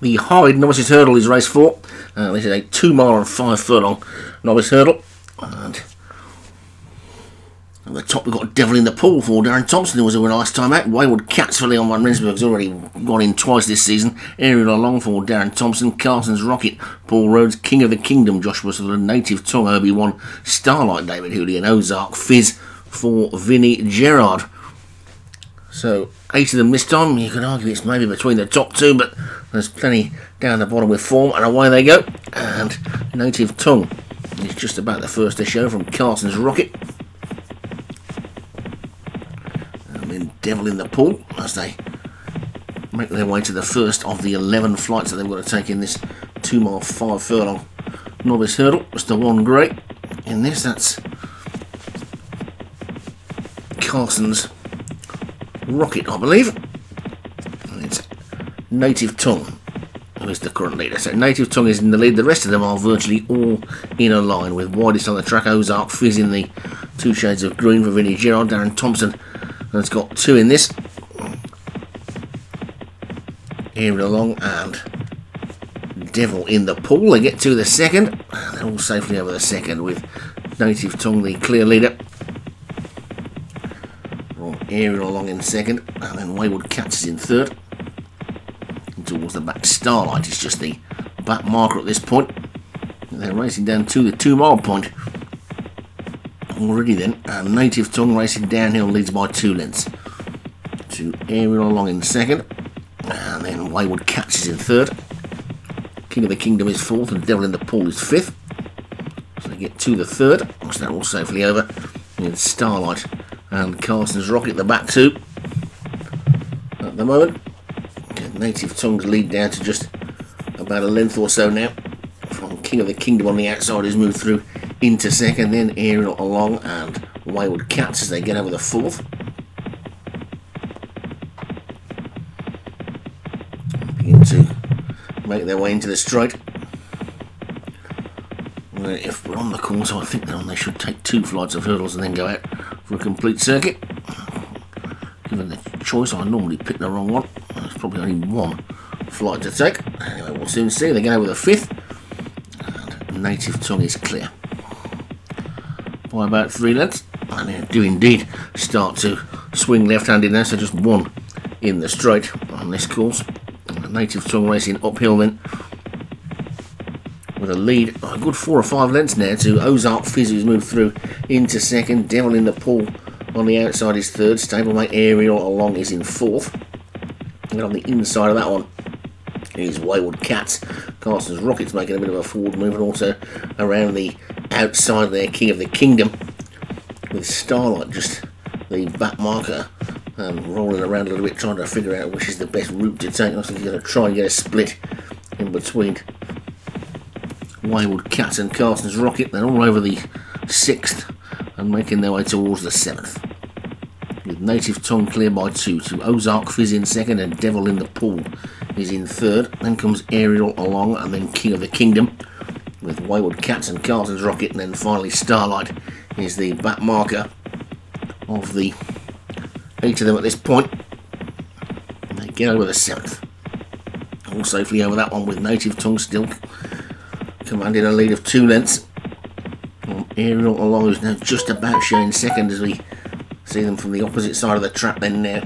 The Hyde Novice Hurdle is race four. Uh, this is a two mile and five furlong novice hurdle. And at the top, we've got Devil in the Pool for Darren Thompson, who was a nice time out. Wayward Cats for Leon Van Rensburg's already gone in twice this season. Ariel Along for Darren Thompson. Carson's Rocket, Paul Rhodes. King of the Kingdom, Joshua the Native Tongue, Obi One. Starlight, David Hooley, and Ozark Fizz for Vinnie Gerard. So, eight of them this time. You could argue it's maybe between the top two, but there's plenty down the bottom with form, and away they go. And Native Tongue is just about the first to show from Carson's Rocket. I mean Devil in the Pool as they make their way to the first of the 11 flights that they've got to take in this 2 mile 5 furlong novice hurdle. Mr. One Great in this, that's Carson's Rocket, I believe. And it's Native Tongue who is the current leader. So Native Tongue is in the lead. The rest of them are virtually all in a line with widest on the track. Ozark Fizz in the two shades of green for Vinnie Gerard. Darren Thompson it's got two in this. Ariel Along and Devil in the pool. They get to the second. They're all safely over the second with Native Tongue the clear leader. Ariel along in second, and then Wayward catches in third. And towards the back, Starlight is just the back marker at this point. They're racing down to the two mile point already then. And Native Tongue racing downhill leads by two lengths. To Ariel along in second. And then Wayward catches in third. King of the Kingdom is fourth and Devil in the Pool is fifth. So they get to the third, which they're all safely over. In Starlight and Carson's Rocket, the back two. At the moment, Native Tongue's lead down to just about a length or so now. From King of the Kingdom on the outside has moved through into second, then Ariel along and Wayward Cats as they get over the fourth. Begin to make their way into the straight. If we're on the course, I think then they should take two flights of hurdles and then go out for a complete circuit. Given the choice, I normally pick the wrong one. There's probably only one flight to take. Anyway, we'll soon see. They go with a fifth. And native tongue is clear by about three lengths. And they do indeed start to swing left-handed now, so just one in the straight on this course. And the native tongue racing uphill then with a lead a good four or five lengths now to Ozark Fizz who's moved through into second. Devil in the Pool on the outside is third. Stablemate Ariel along is in fourth. And on the inside of that one is Wayward Cats. Carson's Rockets making a bit of a forward move and also around the outside there, King of the Kingdom, with Starlight just the back marker um, rolling around a little bit, trying to figure out which is the best route to take. I think he's going to try and get a split in between Wayward Cat and Carson's Rocket. They're all over the sixth and making their way towards the seventh. With Native Tongue clear by two to Ozark Fizz in second and Devil in the Pool is in third. Then comes Ariel along and then King of the Kingdom with Wayward Cats and Carson's Rocket, and then finally Starlight is the back marker of the eight of them at this point. And they get over the seventh. All safely over that one with Native Tongue still commanding a lead of two lengths. Ariel along is now just about showing second as we see them from the opposite side of the track then now.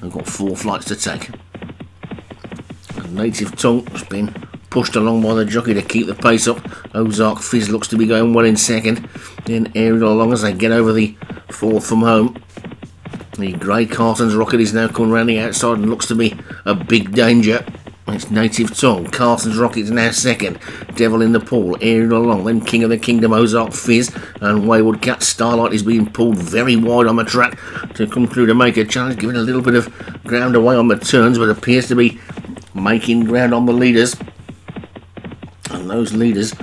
They've got four flights to take. Native Tongue has been pushed along by the jockey to keep the pace up. Ozark Fizz looks to be going well in second. Then Ariel along as they get over the fourth from home. The Grey Carson's rocket is now coming around the outside and looks to be a big danger. It's Native Tongue. Carson's Rocket is now second. Devil in the Pool. Ariel along. Then King of the Kingdom, Ozark Fizz. And Wayward Cat Starlight is being pulled very wide on the track to come through to make a challenge. Giving a little bit of ground away on the turns, but appears to be making ground on the leaders and those leaders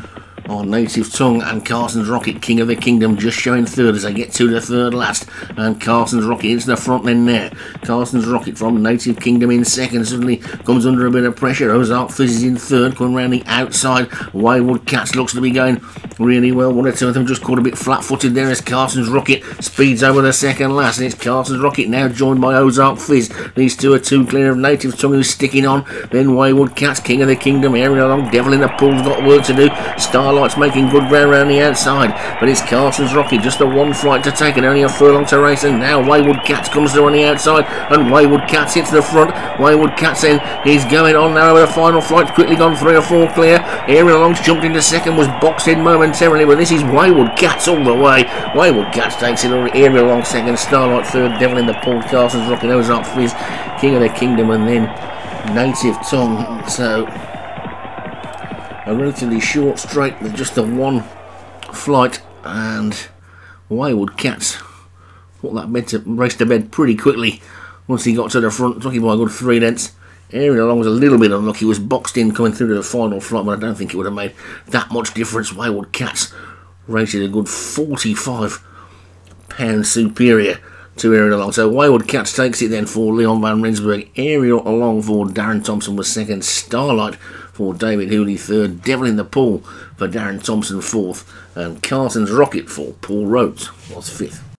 are Native Tongue and Carson's Rocket, King of the Kingdom, just showing third as they get to the third last. And Carson's Rocket into the front then there. Carson's Rocket from Native Kingdom in second, suddenly comes under a bit of pressure. Ozark Fizz is in third, coming round the outside. Wayward Cats looks to be going really well. One or two of them just caught a bit flat-footed there as Carson's Rocket speeds over the second last. And it's Carson's Rocket now joined by Ozark Fizz. These two are two clear of Native Tongue who's sticking on. Then Wayward Cats, King of the Kingdom, Ariel along. Devil in the Pool's got work to do. Starlight's making good ground around the outside. But it's Carson's Rocket, just a one flight to take and only a furlong to race. And now Wayward Cats comes through on the outside. And Wayward Cats hits the front. Wayward Cats in. He's going on now with a final flight. Quickly gone three or four clear. Ariel along's jumped into second, was boxed in momentarily. But this is Wayward Cats all the way. Wayward Cats takes it Ariel Along second. Starlight third. Devil in the Pool. Carson's Rocket. Ozark Fizz. King of the Kingdom. And then Native Tongue. So a relatively short straight with just a one flight and Wayward Cats put that bed to, race to bed pretty quickly once he got to the front, him by a good three lengths. Ariel Along was a little bit unlucky, He was boxed in coming through to the final flight, but I don't think it would have made that much difference. Wayward Cats rated a good 45 pounds superior to Ariel Along. So Wayward Cats takes it then for Leon Van Rensburg. Ariel Along for Darren Thompson was second. Starlight for David Hooley third. Devil in the Pool for Darren Thompson fourth. And Carson's Rocket for Paul Rhodes was fifth.